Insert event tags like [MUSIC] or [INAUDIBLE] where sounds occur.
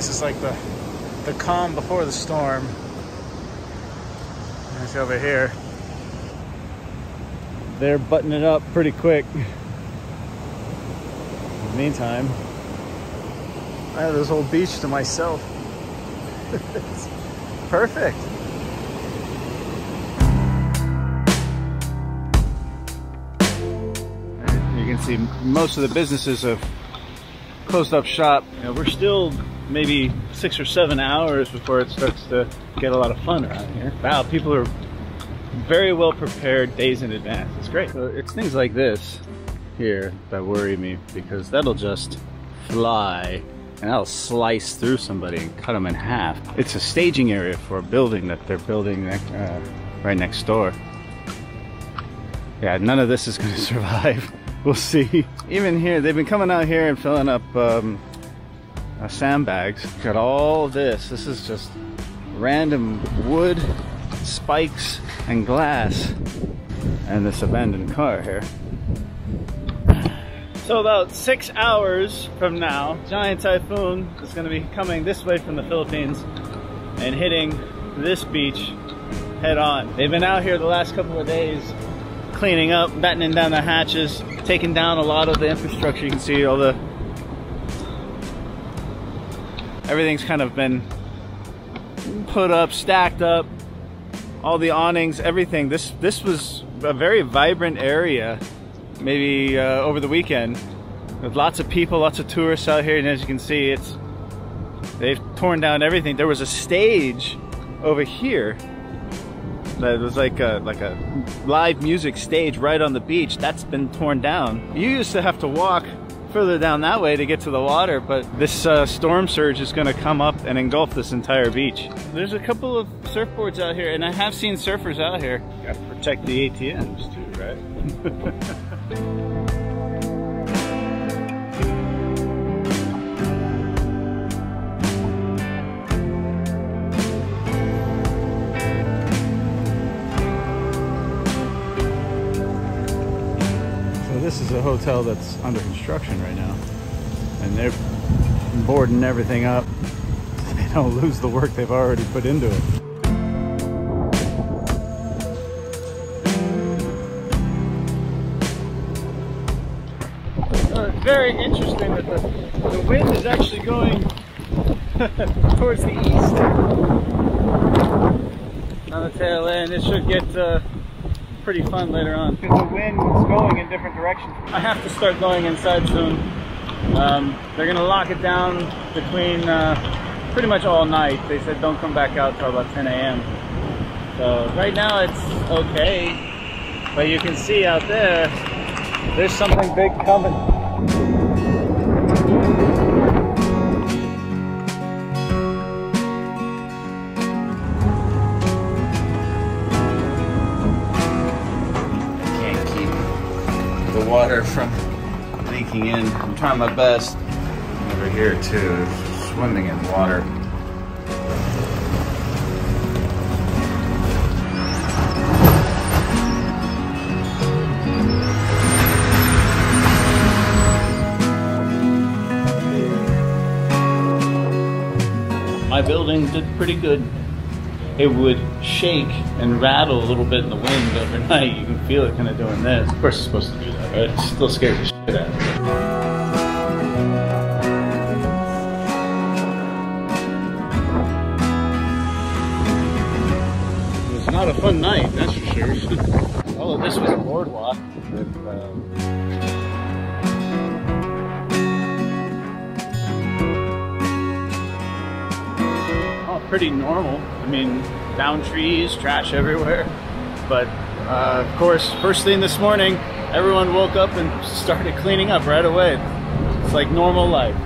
This is like the the calm before the storm. It's over here. They're buttoning it up pretty quick. In the meantime, I have this whole beach to myself. it's [LAUGHS] perfect. You can see most of the businesses have closed up shop. You know, we're still maybe six or seven hours before it starts to get a lot of fun around here. Wow, people are very well prepared days in advance. It's great. So it's things like this here that worry me because that'll just fly and that'll slice through somebody and cut them in half. It's a staging area for a building that they're building uh, right next door. Yeah, none of this is going [LAUGHS] to survive. We'll see. Even here, they've been coming out here and filling up um, uh, sandbags. Got all this. This is just random wood, spikes, and glass. And this abandoned car here. So about six hours from now, giant typhoon is going to be coming this way from the Philippines and hitting this beach head on. They've been out here the last couple of days cleaning up, battening down the hatches, taking down a lot of the infrastructure. You can see all the everything's kind of been put up, stacked up, all the awnings, everything. This this was a very vibrant area maybe uh, over the weekend with lots of people, lots of tourists out here, and as you can see, it's they've torn down everything. There was a stage over here that was like a like a live music stage right on the beach. That's been torn down. You used to have to walk further down that way to get to the water, but this uh, storm surge is going to come up and engulf this entire beach. There's a couple of surfboards out here, and I have seen surfers out here. Got to protect the ATMs too, right? [LAUGHS] this is a hotel that's under construction right now. And they're boarding everything up so [LAUGHS] they don't lose the work they've already put into it. Uh, very interesting that the, the wind is actually going [LAUGHS] towards the east. On the tail end, it should get uh, pretty fun later on. Because the wind is going in different directions. I have to start going inside soon. Um, they're gonna lock it down between uh, pretty much all night. They said don't come back out till about 10 a.m. So right now it's okay, but you can see out there, there's something big coming. Water from leaking in. I'm trying my best. Over here too, swimming in water. My building did pretty good it would shake and rattle a little bit in the wind overnight. You can feel it kind of doing this. Of course, it's supposed to do that, right? It still scares the shit out of me. It was not a fun night, that's for sure. [LAUGHS] Of this was a boardwalk. With, um, pretty normal. I mean, down trees, trash everywhere. But uh, of course, first thing this morning, everyone woke up and started cleaning up right away. It's like normal life.